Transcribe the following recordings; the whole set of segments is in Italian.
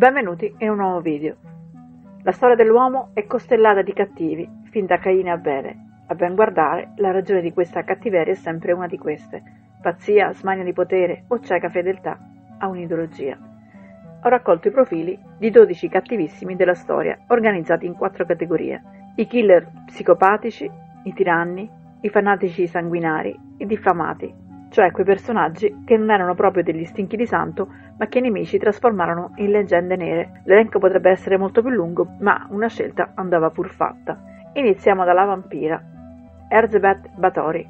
Benvenuti in un nuovo video. La storia dell'uomo è costellata di cattivi, fin da Caino a Abele. A ben guardare, la ragione di questa cattiveria è sempre una di queste: pazzia, smania di potere o cieca fedeltà a un'ideologia. Ho raccolto i profili di 12 cattivissimi della storia, organizzati in quattro categorie: i killer psicopatici, i tiranni, i fanatici sanguinari, i diffamati, cioè quei personaggi che non erano proprio degli stinchi di santo, ma che i nemici trasformarono in leggende nere. L'elenco potrebbe essere molto più lungo, ma una scelta andava pur fatta. Iniziamo dalla vampira, Erzebet Batory.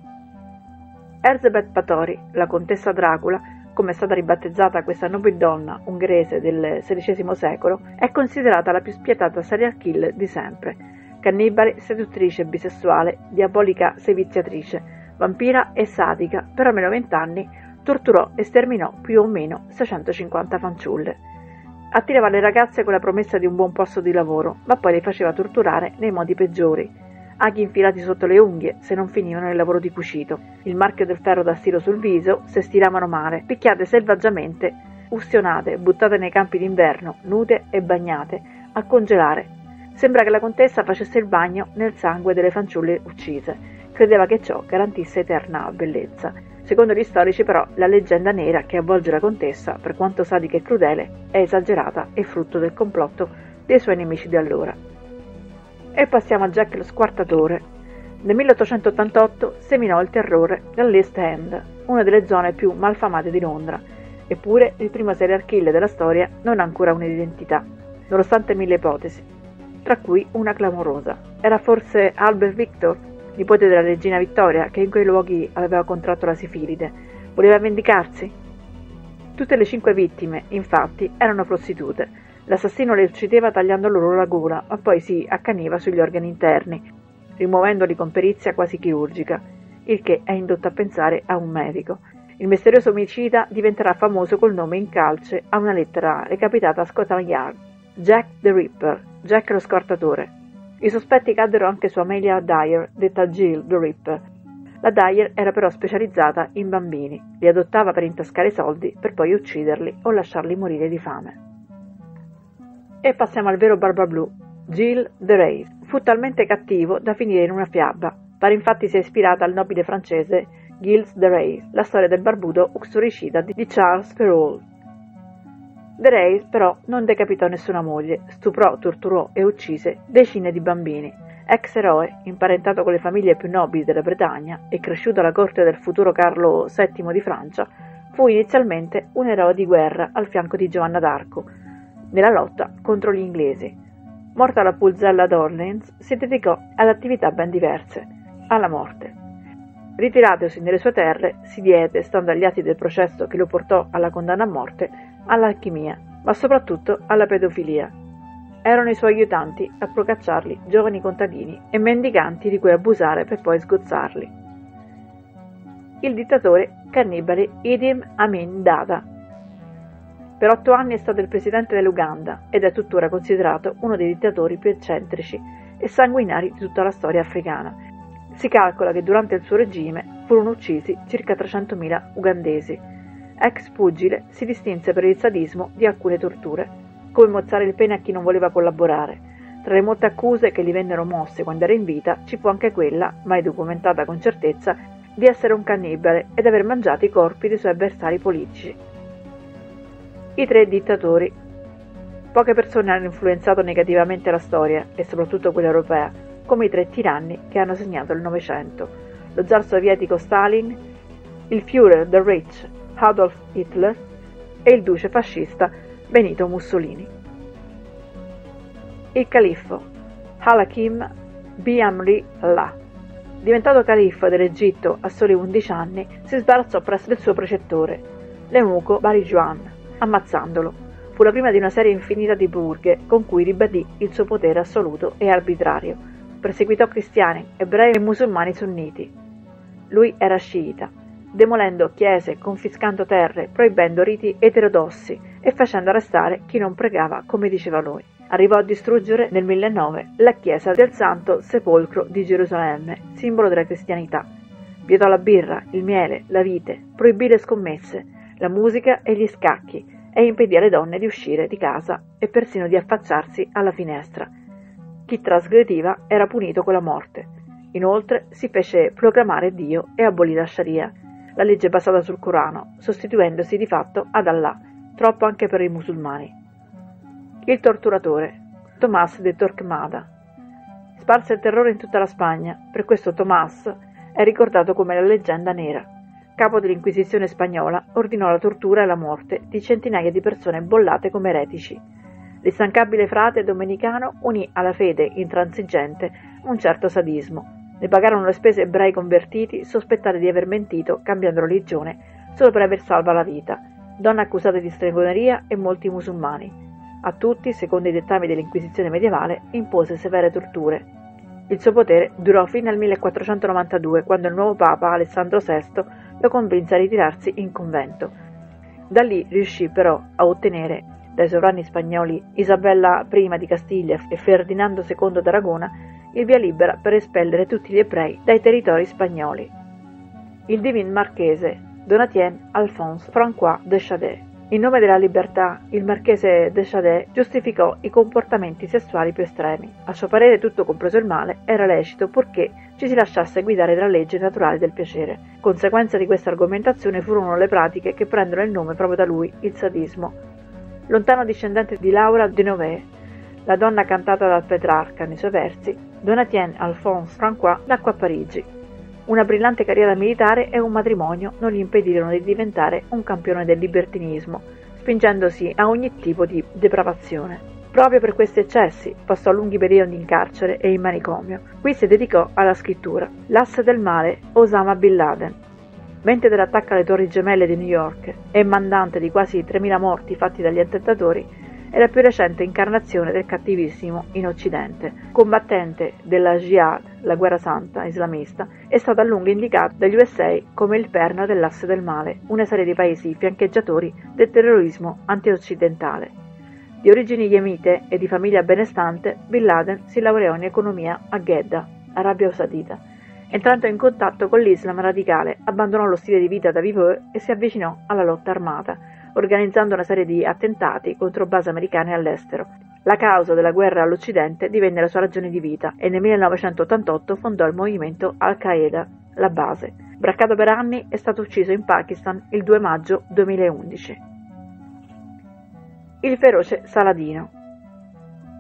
Erzebet Batory, la contessa Dracula, come è stata ribattezzata questa nobile donna ungherese del XVI secolo, è considerata la più spietata serial killer di sempre. Cannibale, seduttrice bisessuale, diabolica seviziatrice, vampira e sadica, per almeno vent'anni torturò e sterminò più o meno 650 fanciulle. Attirava le ragazze con la promessa di un buon posto di lavoro, ma poi le faceva torturare nei modi peggiori. Aghi infilati sotto le unghie se non finivano il lavoro di cucito, il marchio del ferro da stiro sul viso se stiravano male, picchiate selvaggiamente, ustionate, buttate nei campi d'inverno, nude e bagnate, a congelare. Sembra che la contessa facesse il bagno nel sangue delle fanciulle uccise credeva che ciò garantisse eterna bellezza. Secondo gli storici, però, la leggenda nera che avvolge la contessa, per quanto sadica e crudele, è esagerata e frutto del complotto dei suoi nemici di allora. E passiamo a Jack lo squartatore. Nel 1888 seminò il terrore nell'East End, una delle zone più malfamate di Londra, eppure il primo serial killer della storia non ha ancora un'identità, nonostante mille ipotesi, tra cui una clamorosa. Era forse Albert Victor, nipote della regina Vittoria, che in quei luoghi aveva contratto la sifilide. Voleva vendicarsi? Tutte le cinque vittime, infatti, erano prostitute. L'assassino le uccideva tagliando loro la gola, ma poi si accaniva sugli organi interni, rimuovendoli con perizia quasi chirurgica, il che è indotto a pensare a un medico. Il misterioso omicida diventerà famoso col nome in calce a una lettera recapitata a Scotland Yard. Jack the Ripper, Jack lo scortatore, i sospetti caddero anche su Amelia Dyer, detta Jill the Ripper. La Dyer era però specializzata in bambini, li adottava per intascare soldi per poi ucciderli o lasciarli morire di fame. E passiamo al vero Barba Blu, Jill the Race. Fu talmente cattivo da finire in una fiaba. Pare infatti sia ispirata al nobile francese Gilles de Race, la storia del barbuto uxoricida di Charles Perrault. De però non decapitò nessuna moglie, stuprò, torturò e uccise decine di bambini. Ex eroe, imparentato con le famiglie più nobili della Bretagna e cresciuto alla corte del futuro Carlo VII di Francia, fu inizialmente un eroe di guerra al fianco di Giovanna d'Arco, nella lotta contro gli inglesi. Morta la Pulzella d'Orleans, si dedicò ad attività ben diverse, alla morte. Ritiratosi nelle sue terre, si diede, stando agli atti del processo che lo portò alla condanna a morte, all'alchimia, ma soprattutto alla pedofilia. Erano i suoi aiutanti a procacciarli giovani contadini e mendicanti di cui abusare per poi sgozzarli. Il dittatore cannibale Idim Amin Dada. Per otto anni è stato il presidente dell'Uganda ed è tuttora considerato uno dei dittatori più eccentrici e sanguinari di tutta la storia africana. Si calcola che durante il suo regime furono uccisi circa 300.000 ugandesi, ex pugile, si distinse per il sadismo di alcune torture, come mozzare il pene a chi non voleva collaborare. Tra le molte accuse che gli vennero mosse quando era in vita ci fu anche quella, mai documentata con certezza, di essere un cannibale ed aver mangiato i corpi dei suoi avversari politici. I tre dittatori. Poche persone hanno influenzato negativamente la storia, e soprattutto quella europea, come i tre tiranni che hanno segnato il Novecento. Lo zar sovietico Stalin, il Führer The Rich Adolf Hitler e il duce fascista Benito Mussolini. Il califfo Halakim Biamri Allah, diventato califfo dell'Egitto a soli 11 anni, si sbarazzò presso del suo precettore, l'eunuco Barijuan, ammazzandolo. Fu la prima di una serie infinita di burghe con cui ribadì il suo potere assoluto e arbitrario. Perseguitò cristiani, ebrei e musulmani sunniti. Lui era sciita demolendo chiese, confiscando terre, proibendo riti eterodossi e facendo arrestare chi non pregava come diceva lui. Arrivò a distruggere nel 1009 la chiesa del Santo Sepolcro di Gerusalemme, simbolo della cristianità. Vietò la birra, il miele, la vite, proibì le scommesse, la musica e gli scacchi e impedì alle donne di uscire di casa e persino di affacciarsi alla finestra. Chi trasgrediva era punito con la morte. Inoltre si fece proclamare Dio e abolì la Sharia, la legge basata sul Corano, sostituendosi di fatto ad Allah, troppo anche per i musulmani. Il torturatore, Tomás de Torquemada. Sparse il terrore in tutta la Spagna, per questo Tomás è ricordato come la leggenda nera. Capo dell'Inquisizione spagnola, ordinò la tortura e la morte di centinaia di persone bollate come eretici. L'instancabile frate domenicano unì alla fede intransigente un certo sadismo. Ne pagarono le spese ebrei convertiti, sospettati di aver mentito cambiando religione solo per aver salva la vita, donne accusate di stregoneria e molti musulmani. A tutti, secondo i dettami dell'Inquisizione medievale, impose severe torture. Il suo potere durò fino al 1492, quando il nuovo Papa Alessandro VI lo convinse a ritirarsi in convento. Da lì riuscì però a ottenere dai sovrani spagnoli Isabella I di Castiglia e Ferdinando II d'Aragona il via libera per espellere tutti gli ebrei dai territori spagnoli. Il divin marchese Donatien Alphonse François de Chadet in nome della libertà, il marchese de Chadet giustificò i comportamenti sessuali più estremi. A suo parere tutto compreso il male era lecito purché ci si lasciasse guidare dalla legge naturale del piacere. Conseguenza di questa argomentazione furono le pratiche che prendono il nome proprio da lui, il sadismo. Lontano discendente di Laura de Nové, la donna cantata dal Petrarca nei suoi versi, Donatien Alphonse François nacque a Parigi. Una brillante carriera militare e un matrimonio non gli impedirono di diventare un campione del libertinismo, spingendosi a ogni tipo di depravazione. Proprio per questi eccessi passò lunghi periodi in carcere e in manicomio. Qui si dedicò alla scrittura. L'asse del male, Osama Bin Laden. Mente dell'attacco alle torri gemelle di New York e mandante di quasi 3.000 morti fatti dagli attentatori, è la più recente incarnazione del cattivissimo in Occidente. Combattente della Jihad, la guerra santa islamista, è stato a lungo indicato dagli USA come il perno dell'asse del male, una serie di paesi fiancheggiatori del terrorismo antioccidentale. Di origini yemite e di famiglia benestante, Bin Laden si laureò in economia a Jeddah, Arabia Saudita. Entrando in contatto con l'Islam radicale, abbandonò lo stile di vita da viveur e si avvicinò alla lotta armata, organizzando una serie di attentati contro basi americane all'estero. La causa della guerra all'Occidente divenne la sua ragione di vita e nel 1988 fondò il movimento Al-Qaeda, la base. Braccato per anni, è stato ucciso in Pakistan il 2 maggio 2011. Il feroce Saladino.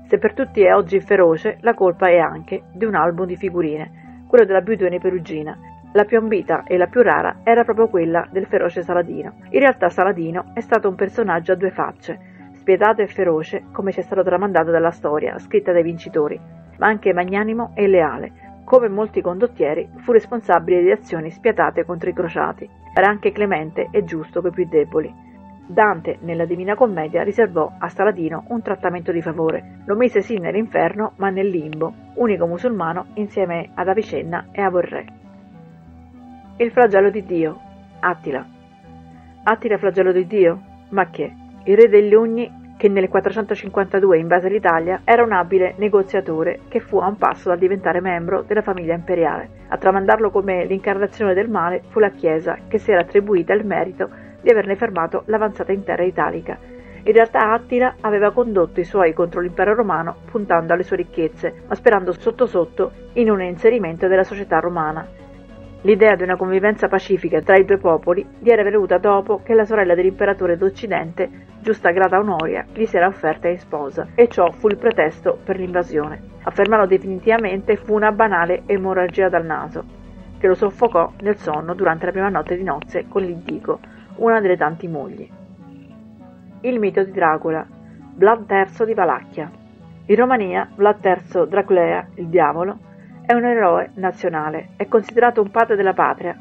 Se per tutti è oggi feroce, la colpa è anche di un album di figurine, quello della Bidone Perugina, la più ambita e la più rara era proprio quella del feroce Saladino. In realtà Saladino è stato un personaggio a due facce, spietato e feroce come ci è stato tramandato dalla storia, scritta dai vincitori, ma anche magnanimo e leale. Come molti condottieri, fu responsabile di azioni spiatate contro i crociati. Era anche clemente e giusto coi più deboli. Dante, nella Divina Commedia, riservò a Saladino un trattamento di favore. Lo mise sì nell'inferno, ma nel limbo, unico musulmano insieme ad Avicenna e a Vorrè. Il flagello di Dio. Attila. Attila flagello di Dio? Ma che? Il re degli Ugni, che nel 452 invase l'Italia, era un abile negoziatore che fu a un passo dal diventare membro della famiglia imperiale. A tramandarlo come l'incarnazione del male fu la Chiesa, che si era attribuita il merito di averne fermato l'avanzata in terra italica. In realtà Attila aveva condotto i suoi contro l'impero romano puntando alle sue ricchezze, ma sperando sotto sotto in un inserimento della società romana L'idea di una convivenza pacifica tra i due popoli gli era venuta dopo che la sorella dell'imperatore d'Occidente, giusta grata Honoria, gli si era offerta in sposa, e ciò fu il pretesto per l'invasione. A fermarlo definitivamente fu una banale emorragia dal naso, che lo soffocò nel sonno durante la prima notte di nozze con l'Indico, una delle tante mogli. Il mito di Dracula, Vlad III di Valacchia. In Romania, Vlad III Draculea, il diavolo, è un eroe nazionale, è considerato un padre della patria.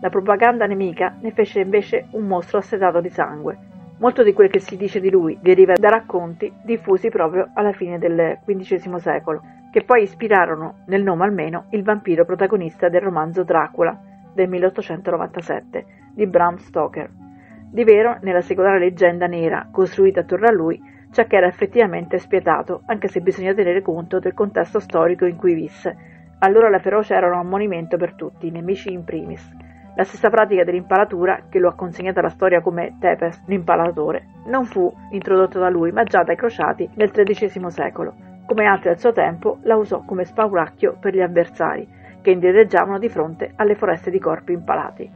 La propaganda nemica ne fece invece un mostro assetato di sangue. Molto di quel che si dice di lui deriva da racconti diffusi proprio alla fine del XV secolo, che poi ispirarono, nel nome almeno, il vampiro protagonista del romanzo Dracula del 1897 di Bram Stoker. Di vero, nella secolare leggenda nera costruita attorno a lui, c'è che era effettivamente spietato, anche se bisogna tenere conto del contesto storico in cui visse, allora la ferocia era un ammonimento per tutti, nemici in primis. La stessa pratica dell'impalatura, che lo ha consegnato alla storia come Tepes, l'impalatore, non fu introdotta da lui, ma già dai crociati nel XIII secolo. Come altri al suo tempo, la usò come spauracchio per gli avversari, che indietreggiavano di fronte alle foreste di corpi impalati.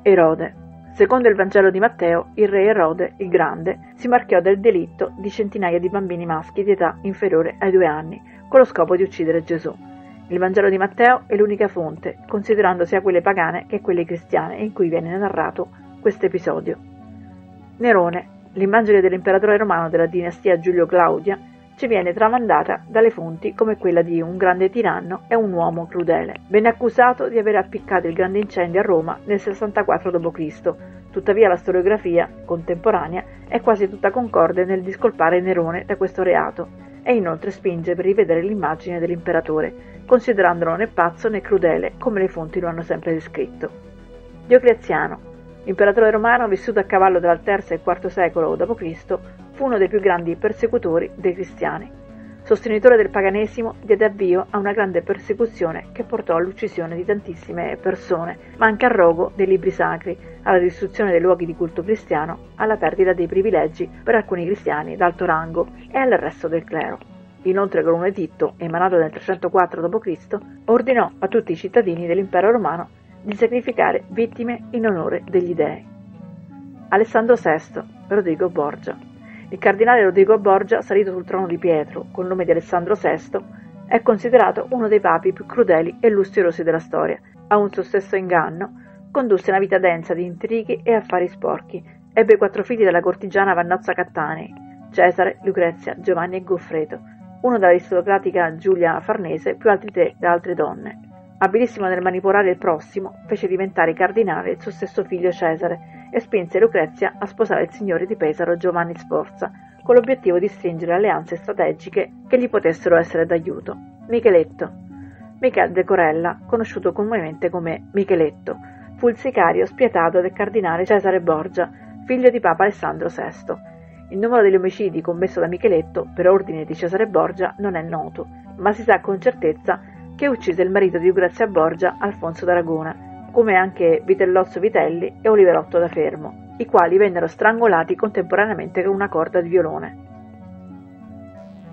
Erode. Secondo il Vangelo di Matteo, il re Erode il Grande si marchiò del delitto di centinaia di bambini maschi di età inferiore ai due anni, con lo scopo di uccidere Gesù. Il Vangelo di Matteo è l'unica fonte, considerando sia quelle pagane che quelle cristiane, in cui viene narrato questo episodio. Nerone, l'immagine dell'imperatore romano della dinastia Giulio Claudia, ci viene tramandata dalle fonti come quella di un grande tiranno e un uomo crudele. Venne accusato di aver appiccato il grande incendio a Roma nel 64 d.C., tuttavia la storiografia contemporanea è quasi tutta concorde nel discolpare Nerone da questo reato e inoltre spinge per rivedere l'immagine dell'imperatore, considerandolo né pazzo né crudele, come le fonti lo hanno sempre descritto. Diocleziano, imperatore romano vissuto a cavallo dal III e IV secolo d.C., fu uno dei più grandi persecutori dei cristiani. Sostenitore del paganesimo, diede avvio a una grande persecuzione che portò all'uccisione di tantissime persone, ma anche al rogo dei libri sacri, alla distruzione dei luoghi di culto cristiano, alla perdita dei privilegi per alcuni cristiani d'alto rango e all'arresto del clero. Inoltre con un editto, emanato nel 304 d.C., ordinò a tutti i cittadini dell'impero romano di sacrificare vittime in onore degli dei. Alessandro VI, Rodrigo Borgia. Il cardinale Rodrigo Borgia, salito sul trono di Pietro col nome di Alessandro VI, è considerato uno dei papi più crudeli e lussuosi della storia. A un suo stesso inganno, condusse una vita densa di intrighi e affari sporchi. Ebbe quattro figli dalla cortigiana Vannozza Cattanei, Cesare, Lucrezia, Giovanni e Goffredo, uno dall'aristocratica Giulia Farnese, più altri tre da altre donne. Abilissimo nel manipolare il prossimo, fece diventare cardinale il suo stesso figlio Cesare e spinse Lucrezia a sposare il signore di Pesaro Giovanni Sforza, con l'obiettivo di stringere alleanze strategiche che gli potessero essere d'aiuto. Micheletto. Michel de Corella, conosciuto comunemente come Micheletto, fu il sicario spietato del cardinale Cesare Borgia, figlio di Papa Alessandro VI il numero degli omicidi commesso da Micheletto per ordine di Cesare Borgia non è noto, ma si sa con certezza che uccise il marito di Grazia Borgia, Alfonso d'Aragona, come anche Vitellozzo Vitelli e Oliverotto da Fermo, i quali vennero strangolati contemporaneamente con una corda di violone.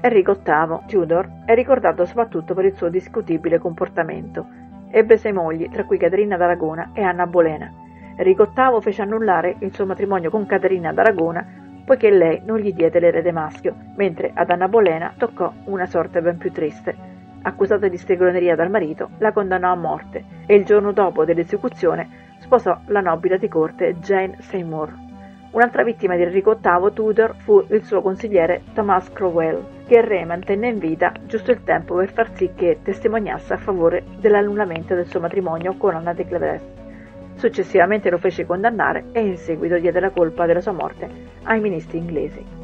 Enrico VIII, Tudor, è ricordato soprattutto per il suo discutibile comportamento. Ebbe sei mogli, tra cui Caterina d'Aragona e Anna Bolena. Enrico VIII fece annullare il suo matrimonio con Caterina d'Aragona poiché lei non gli diede l'erede maschio, mentre ad Anna Bolena toccò una sorte ben più triste. Accusata di stregoneria dal marito, la condannò a morte e il giorno dopo dell'esecuzione sposò la nobile di corte Jane Seymour. Un'altra vittima di Enrico VIII Tudor fu il suo consigliere Thomas Crowell, che il re mantenne in vita giusto il tempo per far sì che testimoniasse a favore dell'annullamento del suo matrimonio con Anna de Cleves. Successivamente lo fece condannare e in seguito diede la colpa della sua morte ai ministri inglesi.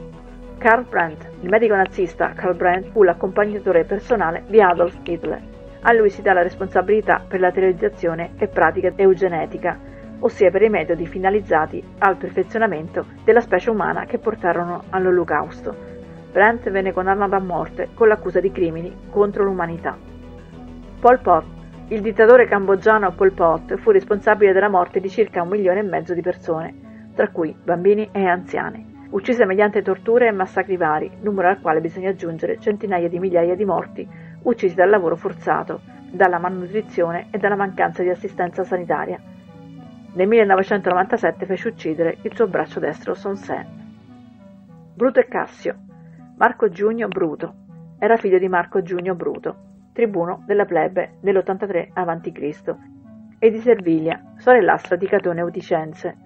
Karl Brandt, il medico nazista Karl Brandt, fu l'accompagnatore personale di Adolf Hitler. A lui si dà la responsabilità per la teorizzazione e pratica eugenetica, ossia per i metodi finalizzati al perfezionamento della specie umana che portarono all'olocausto. Brandt venne condannato a morte con l'accusa di crimini contro l'umanità. Pol Pot il dittatore cambogiano Pol Pot fu responsabile della morte di circa un milione e mezzo di persone, tra cui bambini e anziani, uccise mediante torture e massacri vari, numero al quale bisogna aggiungere centinaia di migliaia di morti uccisi dal lavoro forzato, dalla malnutrizione e dalla mancanza di assistenza sanitaria. Nel 1997 fece uccidere il suo braccio destro Son Sen. Bruto e Cassio. Marco Giugno Bruto. Era figlio di Marco Giugno Bruto tribuno della plebe nell'83 a.C., e di Servilia, sorellastra di Catone Uticense.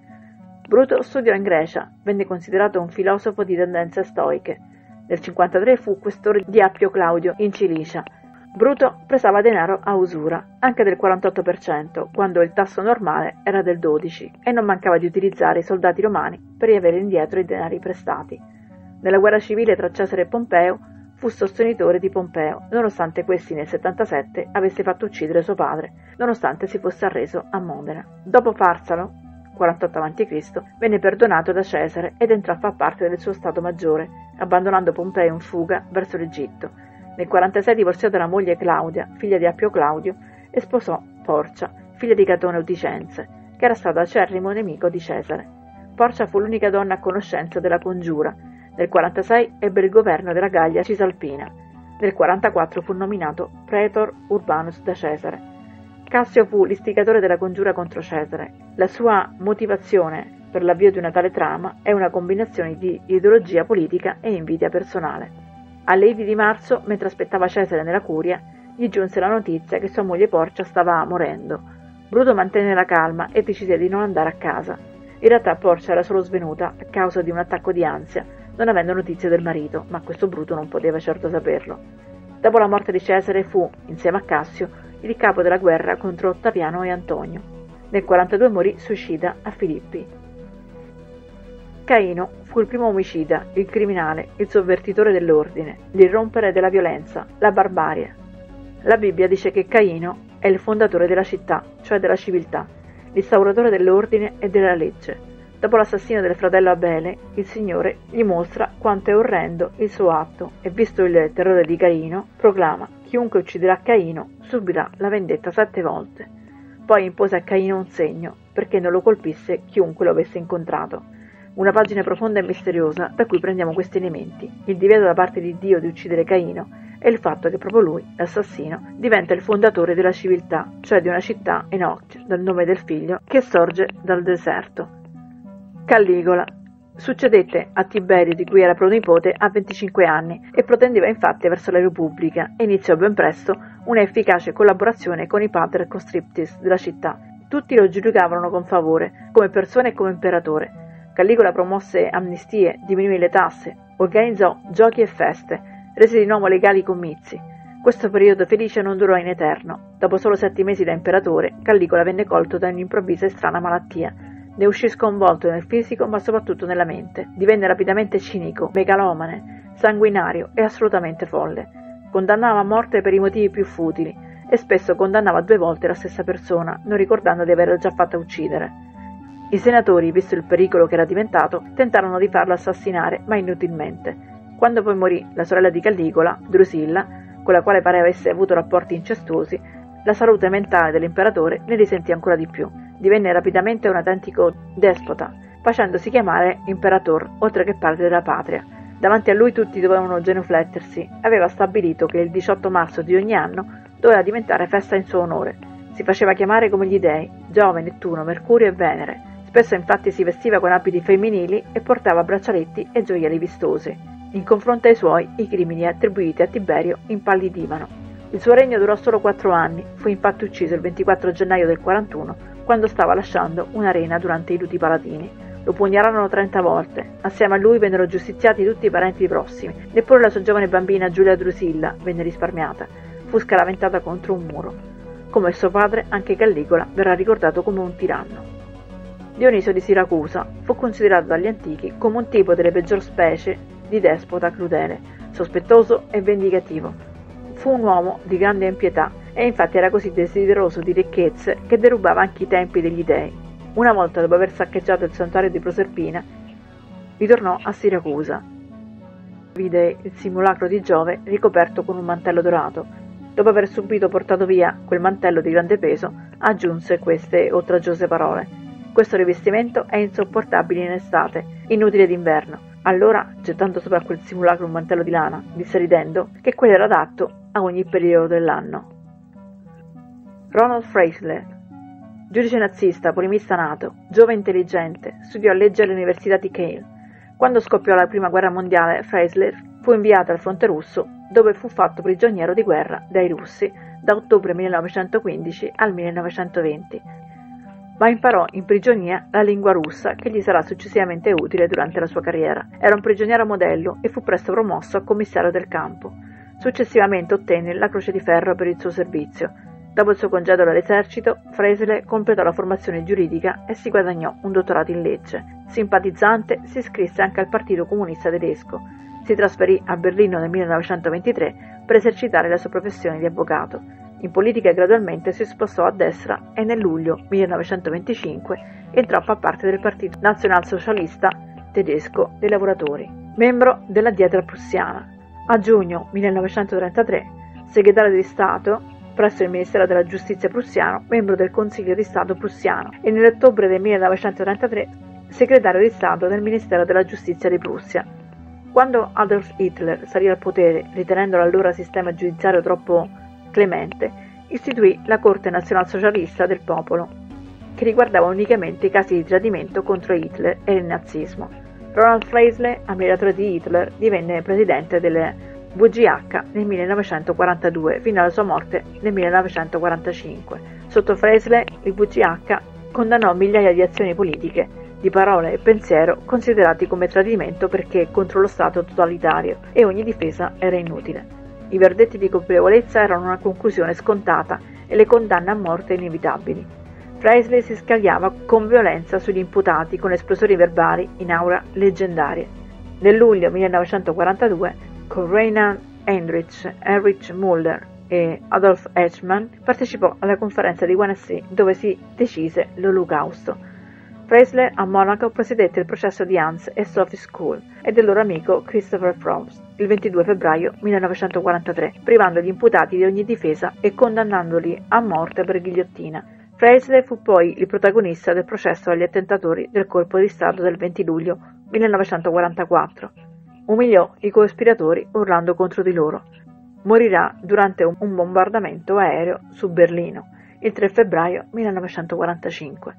Bruto studiò in Grecia, venne considerato un filosofo di tendenze stoiche. Nel 53 fu questore di Appio Claudio in Cilicia. Bruto prestava denaro a usura, anche del 48%, quando il tasso normale era del 12%, e non mancava di utilizzare i soldati romani per riavere indietro i denari prestati. Nella guerra civile tra Cesare e Pompeo fu sostenitore di Pompeo, nonostante questi nel 77 avesse fatto uccidere suo padre, nonostante si fosse arreso a Modena. Dopo Farsalo, 48 a.C., venne perdonato da Cesare ed entrò a far parte del suo Stato Maggiore, abbandonando Pompeo in fuga verso l'Egitto. Nel 46 divorziò dalla moglie Claudia, figlia di Appio Claudio, e sposò Porcia, figlia di Catone Uticense. che era stato acerrimo nemico di Cesare. Porcia fu l'unica donna a conoscenza della congiura. Nel 46 ebbe il governo della Gallia Cisalpina. Nel 44 fu nominato Praetor Urbanus da Cesare. Cassio fu l'istigatore della congiura contro Cesare. La sua motivazione per l'avvio di una tale trama è una combinazione di ideologia politica e invidia personale. Alle Idi di marzo, mentre aspettava Cesare nella curia, gli giunse la notizia che sua moglie Porcia stava morendo. Bruto mantenne la calma e decise di non andare a casa. In realtà Porcia era solo svenuta a causa di un attacco di ansia, non avendo notizie del marito, ma questo Bruto non poteva certo saperlo. Dopo la morte di Cesare fu, insieme a Cassio, il capo della guerra contro Ottaviano e Antonio. Nel 42 morì suicida a Filippi. Caino fu il primo omicida, il criminale, il sovvertitore dell'ordine, l'irrompere della violenza, la barbarie. La Bibbia dice che Caino è il fondatore della città, cioè della civiltà, l'instauratore dell'ordine e della legge. Dopo l'assassinio del fratello Abele, il Signore gli mostra quanto è orrendo il suo atto e visto il terrore di Caino, proclama chiunque ucciderà Caino subirà la vendetta sette volte. Poi impose a Caino un segno perché non lo colpisse chiunque lo avesse incontrato. Una pagina profonda e misteriosa da cui prendiamo questi elementi, il divieto da parte di Dio di uccidere Caino e il fatto che proprio lui, l'assassino, diventa il fondatore della civiltà, cioè di una città, Enoch, dal nome del figlio, che sorge dal deserto. Calligola. Succedette a Tiberio, di cui era pronipote, a 25 anni e protendeva infatti verso la Repubblica e iniziò ben presto una efficace collaborazione con i pater conscriptis della città. Tutti lo giudicavano con favore, come persona e come imperatore, Calligola promosse amnistie, diminuì le tasse, organizzò giochi e feste, rese di nuovo legali i comizi. Questo periodo felice non durò in eterno. Dopo solo sette mesi da imperatore, Calligola venne colto da un'improvvisa e strana malattia. Ne uscì sconvolto nel fisico, ma soprattutto nella mente. Divenne rapidamente cinico, megalomane, sanguinario e assolutamente folle. Condannava a morte per i motivi più futili e spesso condannava due volte la stessa persona, non ricordando di averla già fatta uccidere. I senatori, visto il pericolo che era diventato, tentarono di farlo assassinare, ma inutilmente. Quando poi morì la sorella di Calligola, Drusilla, con la quale pareva avesse avuto rapporti incestuosi, la salute mentale dell'imperatore ne risentì ancora di più. Divenne rapidamente un autentico despota, facendosi chiamare imperator, oltre che padre della patria. Davanti a lui tutti dovevano genuflettersi. Aveva stabilito che il 18 marzo di ogni anno doveva diventare festa in suo onore. Si faceva chiamare come gli dei, Giove, Nettuno, Mercurio e Venere, Spesso infatti si vestiva con abiti femminili e portava braccialetti e gioielli vistosi. In confronto ai suoi, i crimini attribuiti a Tiberio impallidivano. Il suo regno durò solo quattro anni, fu infatti ucciso il 24 gennaio del 41, quando stava lasciando un'arena durante i luti palatini. Lo pugnalarono 30 volte. Assieme a lui vennero giustiziati tutti i parenti prossimi. Neppure la sua giovane bambina Giulia Drusilla venne risparmiata. Fu scaraventata contro un muro. Come suo padre, anche Calligola verrà ricordato come un tiranno. Dioniso di Siracusa fu considerato dagli antichi come un tipo delle peggior specie di despota crudele, sospettoso e vendicativo. Fu un uomo di grande impietà e infatti era così desideroso di ricchezze che derubava anche i templi degli dei. Una volta dopo aver saccheggiato il santuario di Proserpina, ritornò a Siracusa. Vide il simulacro di Giove ricoperto con un mantello dorato. Dopo aver subito portato via quel mantello di grande peso, aggiunse queste oltraggiose parole. Questo rivestimento è insopportabile in estate, inutile d'inverno. Allora, gettando sopra quel simulacro un mantello di lana, disse ridendo che quello era adatto a ogni periodo dell'anno. Ronald Freisler, giudice nazista, polemista nato, giovane intelligente, studiò legge all'Università di Cale. Quando scoppiò la prima guerra mondiale, Freisler fu inviato al fronte russo, dove fu fatto prigioniero di guerra dai russi da ottobre 1915 al 1920 ma imparò in prigionia la lingua russa che gli sarà successivamente utile durante la sua carriera. Era un prigioniero modello e fu presto promosso a commissario del campo. Successivamente ottenne la Croce di Ferro per il suo servizio. Dopo il suo congedo dall'esercito, Fresele completò la formazione giuridica e si guadagnò un dottorato in legge. Simpatizzante, si iscrisse anche al Partito Comunista Tedesco. Si trasferì a Berlino nel 1923 per esercitare la sua professione di avvocato. In politica gradualmente si spostò a destra e nel luglio 1925 entrò a far parte del Partito Nazionalsocialista tedesco dei lavoratori, membro della Dieta prussiana. A giugno 1933, segretario di Stato presso il Ministero della Giustizia prussiano, membro del Consiglio di Stato prussiano e nell'ottobre del 1933 segretario di Stato del Ministero della Giustizia di Prussia. Quando Adolf Hitler salì al potere, ritenendo l'allora sistema giudiziario troppo clemente, istituì la Corte Nazionalsocialista del Popolo, che riguardava unicamente i casi di tradimento contro Hitler e il nazismo. Ronald Freisle, ammiratore di Hitler, divenne presidente delle VGH nel 1942 fino alla sua morte nel 1945. Sotto Freisle, il VGH condannò migliaia di azioni politiche, di parole e pensiero considerati come tradimento perché contro lo Stato totalitario e ogni difesa era inutile. I verdetti di colpevolezza erano una conclusione scontata e le condanne a morte inevitabili. Freisle si scagliava con violenza sugli imputati con esplosioni verbali in aura leggendarie. Nel luglio 1942 con Reinhard Heinrich, Erich Müller e Adolf Eichmann, partecipò alla conferenza di Wannsee dove si decise l'olocausto. Freisler a Monaco presiedette il processo di Hans e Sophie School e del loro amico Christopher Frost il 22 febbraio 1943, privando gli imputati di ogni difesa e condannandoli a morte per ghigliottina. Freisler fu poi il protagonista del processo agli attentatori del colpo di Stato del 20 luglio 1944 umiliò i cospiratori urlando contro di loro. Morirà durante un bombardamento aereo su Berlino il 3 febbraio 1945.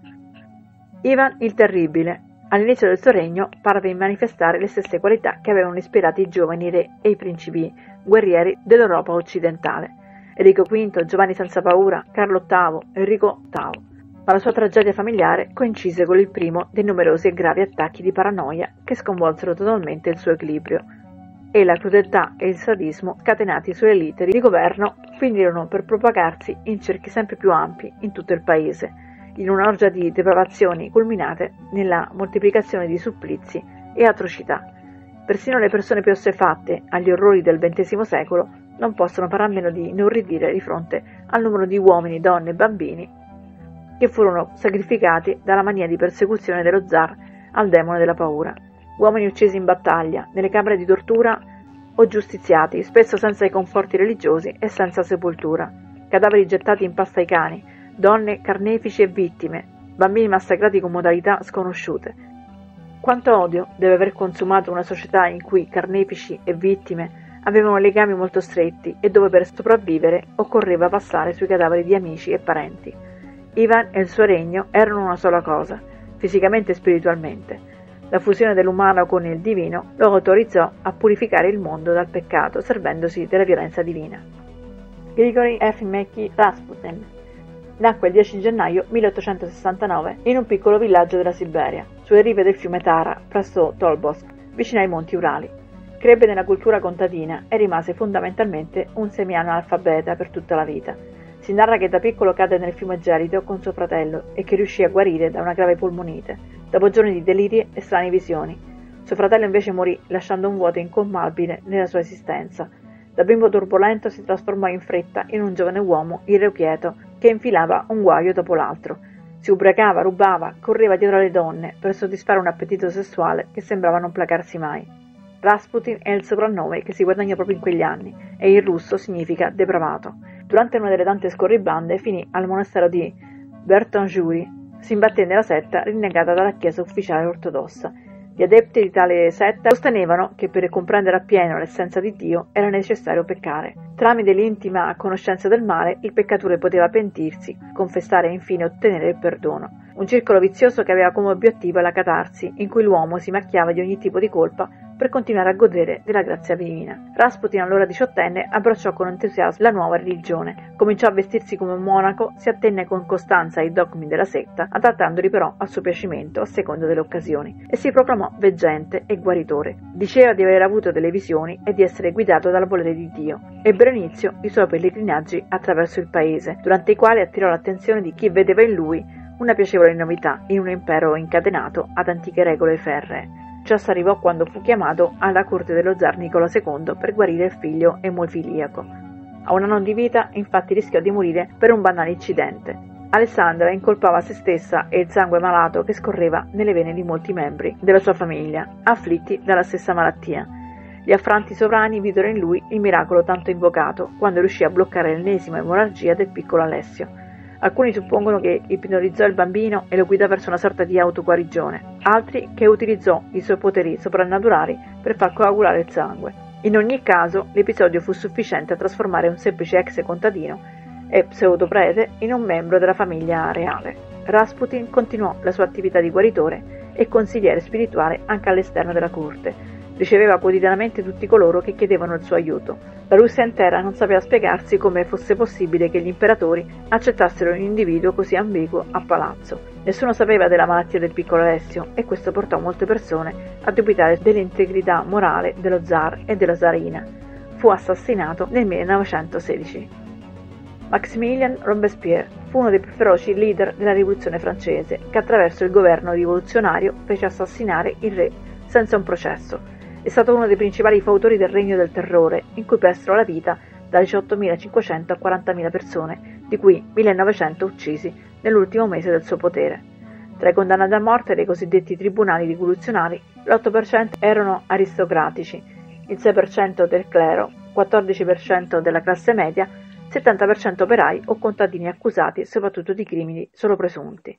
Ivan il Terribile, all'inizio del suo regno, parve manifestare le stesse qualità che avevano ispirato i giovani re e i principi guerrieri dell'Europa occidentale. Enrico V, Giovanni senza paura, Carlo VIII, Enrico VIII ma la sua tragedia familiare coincise con il primo dei numerosi e gravi attacchi di paranoia che sconvolsero totalmente il suo equilibrio, e la crudeltà e il sadismo scatenati sulle liti di governo finirono per propagarsi in cerchi sempre più ampi in tutto il paese, in un'orgia di depravazioni culminate nella moltiplicazione di supplizi e atrocità. Persino le persone più assuefatte agli orrori del XX secolo non possono fare a meno di inorridire di fronte al numero di uomini, donne e bambini che furono sacrificati dalla mania di persecuzione dello zar al demone della paura. Uomini uccisi in battaglia, nelle camere di tortura o giustiziati, spesso senza i conforti religiosi e senza sepoltura. Cadaveri gettati in pasta ai cani, donne carnefici e vittime, bambini massacrati con modalità sconosciute. Quanto odio deve aver consumato una società in cui carnefici e vittime avevano legami molto stretti e dove per sopravvivere occorreva passare sui cadaveri di amici e parenti. Ivan e il suo regno erano una sola cosa, fisicamente e spiritualmente. La fusione dell'umano con il divino lo autorizzò a purificare il mondo dal peccato servendosi della violenza divina. Grigori Efimeki Rasputin nacque il 10 gennaio 1869 in un piccolo villaggio della Siberia, sulle rive del fiume Tara, presso Tolbosk, vicino ai monti Urali. Crebbe nella cultura contadina e rimase fondamentalmente un semi-analfabeta per tutta la vita si narra che da piccolo cadde nel fiume gelido con suo fratello e che riuscì a guarire da una grave polmonite, dopo giorni di deliri e strane visioni. Suo fratello invece morì, lasciando un vuoto incolmabile nella sua esistenza. Da bimbo turbolento si trasformò in fretta in un giovane uomo irrequieto che infilava un guaio dopo l'altro. Si ubriacava, rubava, correva dietro alle donne per soddisfare un appetito sessuale che sembrava non placarsi mai. Rasputin è il soprannome che si guadagna proprio in quegli anni e in russo significa depravato. Durante una delle tante scorribande finì al monastero di Bertonjuri, si imbatté nella setta rinnegata dalla Chiesa ufficiale ortodossa. Gli adepti di tale setta sostenevano che per comprendere appieno l'essenza di Dio era necessario peccare. Tramite l'intima conoscenza del male, il peccatore poteva pentirsi, confessare e infine ottenere il perdono. Un circolo vizioso che aveva come obiettivo la catarsi, in cui l'uomo si macchiava di ogni tipo di colpa per continuare a godere della grazia divina. Rasputin, allora diciottenne, abbracciò con entusiasmo la nuova religione, cominciò a vestirsi come un monaco, si attenne con costanza ai dogmi della setta, adattandoli però al suo piacimento a seconda delle occasioni, e si proclamò veggente e guaritore. Diceva di aver avuto delle visioni e di essere guidato dal volere di Dio. Ebbero inizio i suoi pellegrinaggi attraverso il paese, durante i quali attirò l'attenzione di chi vedeva in lui una piacevole novità in un impero incatenato ad antiche regole ferree. Ciò arrivò quando fu chiamato alla corte dello zar Nicola II per guarire il figlio emofiliaco. A un anno di vita, infatti, rischiò di morire per un banale incidente. Alessandra incolpava se stessa e il sangue malato che scorreva nelle vene di molti membri della sua famiglia, afflitti dalla stessa malattia. Gli affranti sovrani videro in lui il miracolo tanto invocato quando riuscì a bloccare l'ennesima emorragia del piccolo Alessio. Alcuni suppongono che ipnotizzò il bambino e lo guidò verso una sorta di autoguarigione, altri che utilizzò i suoi poteri soprannaturali per far coagulare il sangue. In ogni caso, l'episodio fu sufficiente a trasformare un semplice ex contadino e pseudo-prete in un membro della famiglia reale. Rasputin continuò la sua attività di guaritore e consigliere spirituale anche all'esterno della corte, Riceveva quotidianamente tutti coloro che chiedevano il suo aiuto. La Russia intera non sapeva spiegarsi come fosse possibile che gli imperatori accettassero un individuo così ambiguo a palazzo. Nessuno sapeva della malattia del piccolo Alessio e questo portò molte persone a dubitare dell'integrità morale dello zar e della zarina. Fu assassinato nel 1916. Maximilien Robespierre fu uno dei più feroci leader della rivoluzione francese che attraverso il governo rivoluzionario fece assassinare il re senza un processo è stato uno dei principali fautori del Regno del Terrore, in cui persero la vita da 18.500 a 40.000 persone, di cui 1.900 uccisi nell'ultimo mese del suo potere. Tra i condannati a morte dei cosiddetti tribunali rivoluzionari, l'8% erano aristocratici, il 6% del clero, 14% della classe media, 70% operai o contadini accusati soprattutto di crimini solo presunti.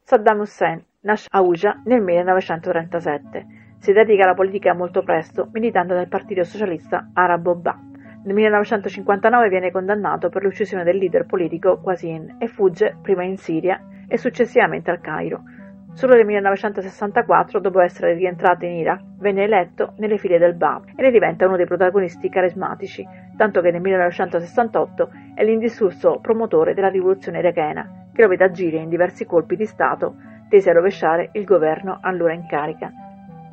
Saddam Hussein nasce a Uja nel 1937 si dedica alla politica molto presto, militando nel Partito Socialista Arabo Baath. Nel 1959 viene condannato per l'uccisione del leader politico Qasim e fugge prima in Siria e successivamente al Cairo. Solo nel 1964, dopo essere rientrato in Iraq, venne eletto nelle file del Baath e ne diventa uno dei protagonisti carismatici, tanto che nel 1968 è l'indiscusso promotore della rivoluzione irachena, che lo vede agire in diversi colpi di Stato tesi a rovesciare il governo allora in carica.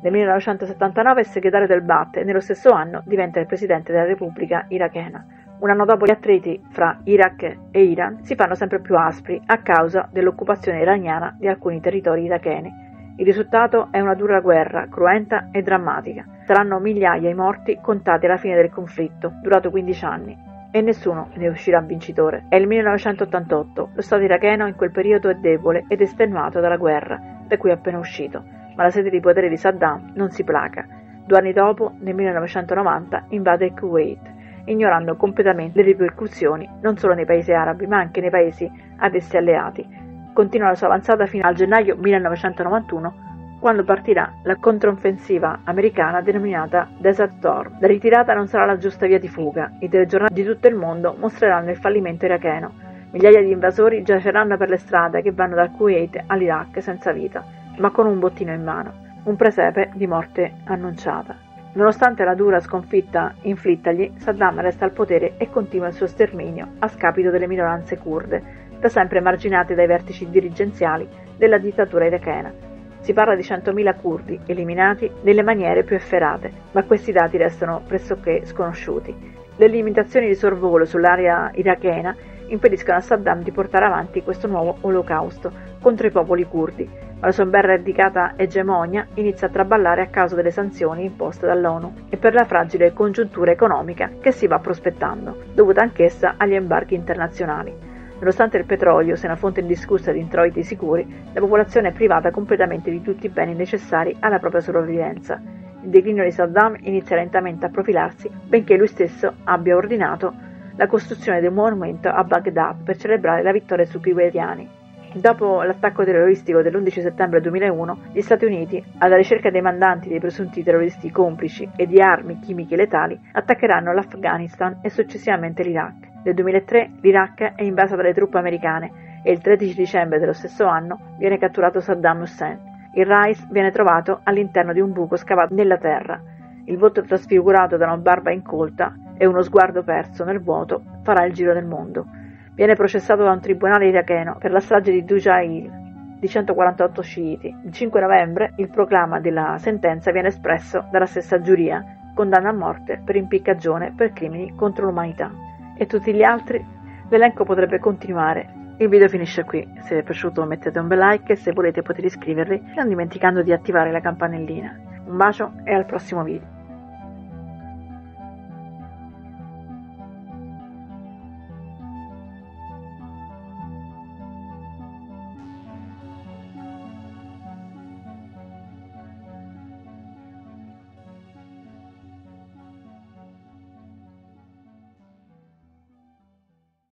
Nel 1979 è segretario del Ba'ath e nello stesso anno diventa il presidente della Repubblica irachena. Un anno dopo gli attriti fra Iraq e Iran si fanno sempre più aspri a causa dell'occupazione iraniana di alcuni territori iracheni. Il risultato è una dura guerra, cruenta e drammatica. Saranno migliaia i morti contati alla fine del conflitto, durato 15 anni, e nessuno ne uscirà vincitore. È il 1988, lo Stato iracheno in quel periodo è debole ed estenuato dalla guerra, da cui è appena uscito ma la sede di potere di Saddam non si placa. Due anni dopo, nel 1990, invade il Kuwait, ignorando completamente le ripercussioni non solo nei paesi arabi, ma anche nei paesi ad essi alleati. Continua la sua avanzata fino al gennaio 1991, quando partirà la controffensiva americana denominata Desert Storm. La ritirata non sarà la giusta via di fuga. I telegiornali di tutto il mondo mostreranno il fallimento iracheno. Migliaia di invasori giaceranno per le strade che vanno dal Kuwait all'Iraq senza vita ma con un bottino in mano, un presepe di morte annunciata. Nonostante la dura sconfitta inflittagli, Saddam resta al potere e continua il suo sterminio a scapito delle minoranze kurde, da sempre emarginate dai vertici dirigenziali della dittatura irachena. Si parla di 100.000 curdi eliminati nelle maniere più efferate, ma questi dati restano pressoché sconosciuti. Le limitazioni di sorvolo sull'area irachena impediscono a Saddam di portare avanti questo nuovo olocausto contro i popoli curdi, ma la sua ben radicata egemonia inizia a traballare a causa delle sanzioni imposte dall'ONU e per la fragile congiuntura economica che si va prospettando, dovuta anch'essa agli embarghi internazionali. Nonostante il petrolio sia una fonte indiscussa di introiti sicuri, la popolazione è privata completamente di tutti i beni necessari alla propria sopravvivenza. Il declino di Saddam inizia lentamente a profilarsi, benché lui stesso abbia ordinato la costruzione di un monumento a Baghdad per celebrare la vittoria sui kuwaitiani. Dopo l'attacco terroristico dell'11 settembre 2001, gli Stati Uniti, alla ricerca dei mandanti dei presunti terroristi complici e di armi chimiche letali, attaccheranno l'Afghanistan e successivamente l'Iraq. Nel 2003 l'Iraq è invasa dalle truppe americane e il 13 dicembre dello stesso anno viene catturato Saddam Hussein. Il Rais viene trovato all'interno di un buco scavato nella terra. Il volto trasfigurato da una barba incolta e uno sguardo perso nel vuoto farà il giro del mondo. Viene processato da un tribunale iracheno per la strage di Dujail di 148 sciiti. Il 5 novembre il proclama della sentenza viene espresso dalla stessa giuria, condanna a morte per impiccagione per crimini contro l'umanità. E tutti gli altri? L'elenco potrebbe continuare. Il video finisce qui, se vi è piaciuto mettete un bel like e se volete potete iscrivervi non dimenticando di attivare la campanellina. Un bacio e al prossimo video.